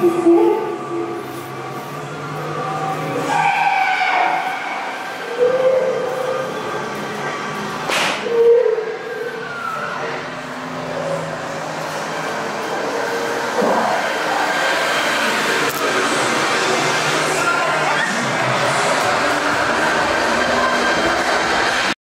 Você